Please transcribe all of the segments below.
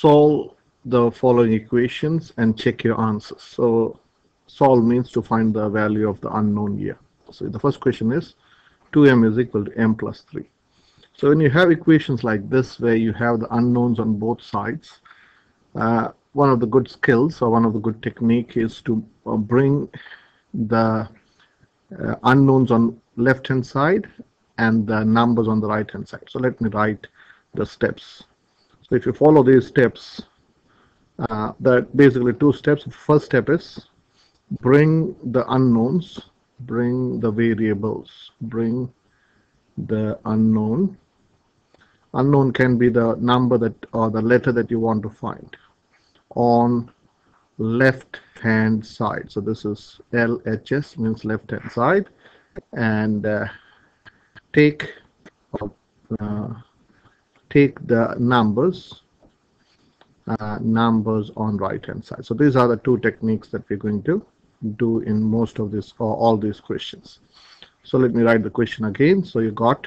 solve the following equations and check your answers. So solve means to find the value of the unknown here. So the first question is 2m is equal to m plus 3. So when you have equations like this where you have the unknowns on both sides, uh, one of the good skills or one of the good technique is to uh, bring the uh, unknowns on left hand side and the numbers on the right hand side. So let me write the steps. So if you follow these steps, uh, that basically two steps. First step is bring the unknowns, bring the variables, bring the unknown. Unknown can be the number that or the letter that you want to find on left hand side. So this is LHS means left hand side and uh, take uh, take the numbers uh, numbers on right hand side. So these are the two techniques that we're going to do in most of this or all these questions. So let me write the question again. So you got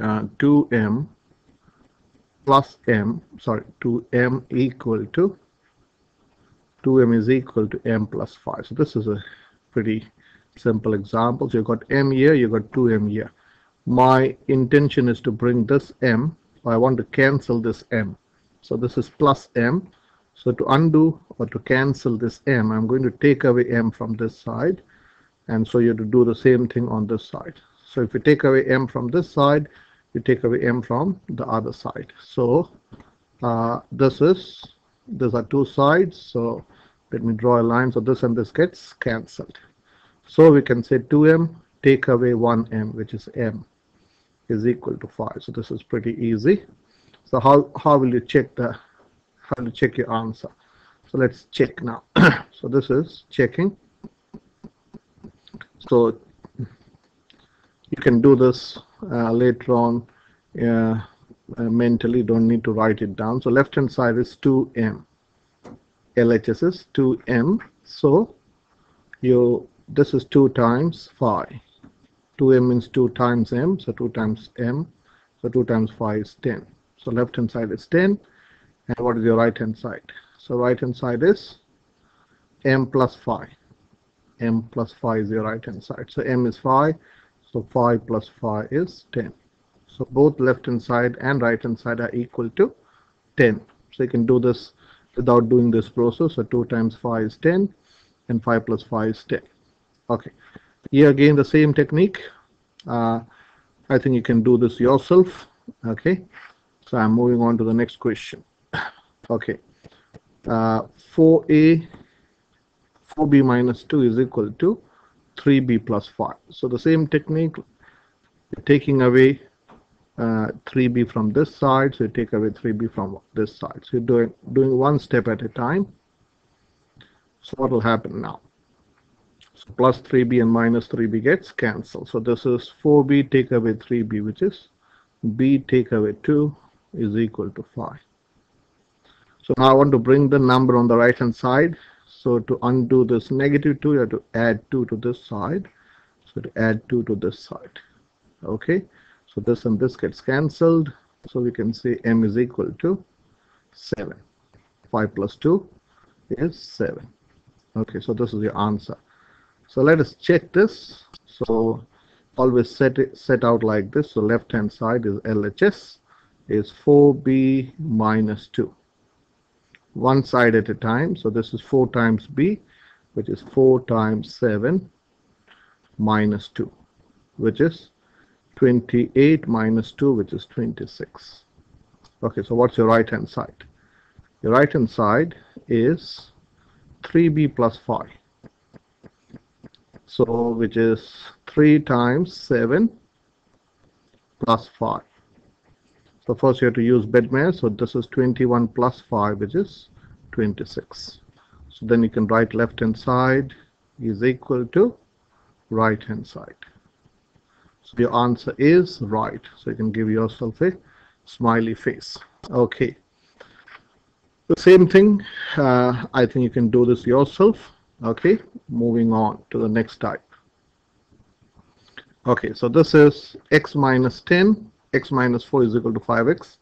uh, 2m plus m, sorry, 2m equal to 2m is equal to m plus 5. So this is a pretty simple example. So you got m here, you got 2m here. My intention is to bring this m. I want to cancel this m. So this is plus m. So to undo or to cancel this m, I'm going to take away m from this side. And so you have to do the same thing on this side. So if you take away m from this side, you take away m from the other side. So uh, this is, these are two sides. So let me draw a line. So this and this gets cancelled. So we can say 2m take away 1m, which is m, is equal to 5. So this is pretty easy. So how, how will you check the, how to check your answer? So let's check now. so this is checking. So you can do this uh, later on uh, uh, mentally, don't need to write it down. So left hand side is 2m. LHS is 2m. So you this is 2 times 5. 2m means 2 times m, so 2 times m. So 2 times 5 is 10. So left hand side is 10. And what is your right hand side? So right hand side is m plus 5. m plus 5 is your right hand side. So m is 5. So 5 plus 5 is 10. So both left hand side and right hand side are equal to 10. So you can do this without doing this process. So 2 times 5 is 10 and 5 plus 5 is 10. Okay. Here again the same technique. Uh, I think you can do this yourself. Okay. So I'm moving on to the next question. Okay. Uh, 4a 4b minus 2 is equal to 3b plus 5. So the same technique, taking away uh, 3b from this side, so you take away 3b from this side. So you're doing, doing one step at a time. So what will happen now? Plus 3b and minus 3b gets cancelled. So this is 4b take away 3b, which is b take away 2 is equal to 5. So now I want to bring the number on the right hand side. So to undo this negative 2, you have to add 2 to this side. So to add 2 to this side. Okay. So this and this gets cancelled. So we can say m is equal to 7. 5 plus 2 is 7. Okay, so this is your answer. So let us check this. So always set it set out like this. So left hand side is LHS is 4b minus 2 one side at a time. So this is 4 times b, which is 4 times 7 minus 2, which is 28 minus 2, which is 26. Okay, so what's your right hand side? Your right hand side is 3b plus 5. So which is 3 times 7 plus 5. So first you have to use BEDMAS. So this is 21 plus 5, which is 26. So then you can write left hand side is equal to right hand side. So your answer is right. So you can give yourself a smiley face. Okay. The same thing, uh, I think you can do this yourself. Okay, moving on to the next type. Okay, so this is x minus 10 x minus 4 is equal to 5x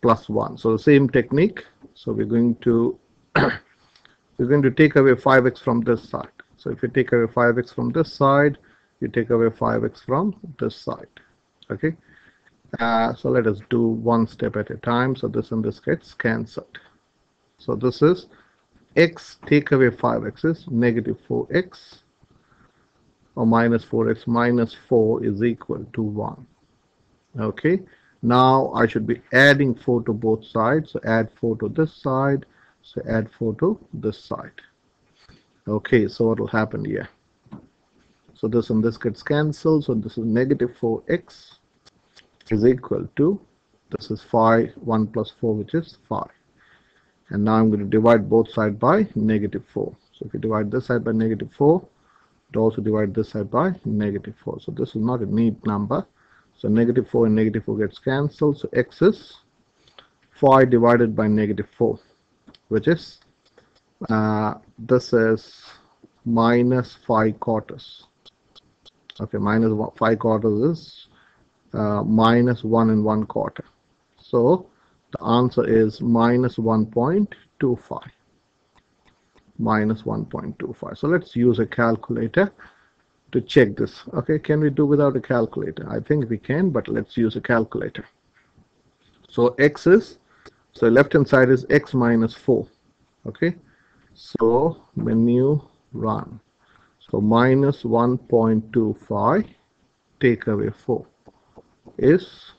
plus 1. So the same technique. So we're going to we're going to take away 5x from this side. So if you take away 5x from this side, you take away 5x from this side. Okay. Uh, so let us do one step at a time. So this and this gets cancelled. So this is x take away 5x is negative 4x or minus 4x minus 4 is equal to 1. Okay. Now I should be adding 4 to both sides. So add 4 to this side. So add 4 to this side. Okay, so what will happen here? So this and this gets cancelled. So this is negative 4x is equal to, this is 5, 1 plus 4, which is 5. And now I'm going to divide both sides by negative 4. So if you divide this side by negative 4, it also divide this side by negative 4. So this is not a neat number. So negative 4 and negative 4 gets cancelled. So x is 5 divided by negative 4, which is, uh, this is minus 5 quarters. Okay, minus 5 quarters is uh, minus 1 and 1 quarter. So the answer is minus 1.25. Minus 1.25. So let's use a calculator to check this. Okay, can we do without a calculator? I think we can, but let's use a calculator. So x is, so left hand side is x minus 4. Okay, so menu run, so minus 1.25 take away 4 is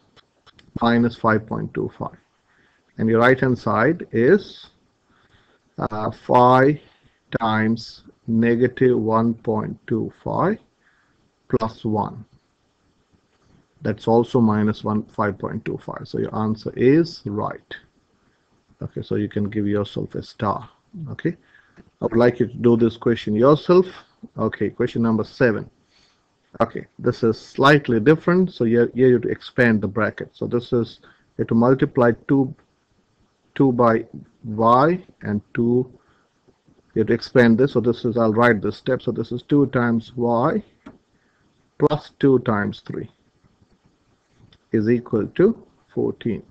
minus 5.25 and your right hand side is uh, 5 times negative 1.25 plus 1 that's also minus 1 5.25 so your answer is right. Okay so you can give yourself a star. Okay? I would like you to do this question yourself. Okay question number seven. Okay this is slightly different. So here, here you expand the bracket. So this is you to multiply 2 2 by y and 2 you have to expand this so this is I'll write this step so this is 2 times y plus 2 times 3 is equal to 14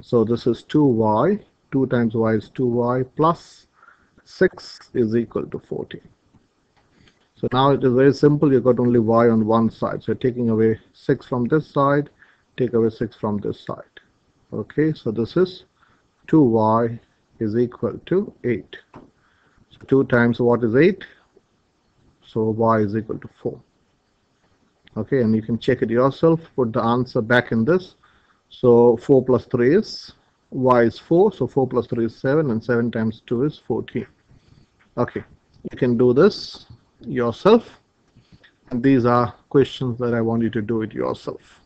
so this is 2y 2 times y is 2y plus 6 is equal to 14 so now it is very simple. You got only y on one side. So taking away 6 from this side, take away 6 from this side. Okay, so this is 2y is equal to 8. So 2 times what is 8? So y is equal to 4. Okay, and you can check it yourself. Put the answer back in this. So 4 plus 3 is y is 4. So 4 plus 3 is 7 and 7 times 2 is 14. Okay, you can do this yourself and these are questions that I want you to do it yourself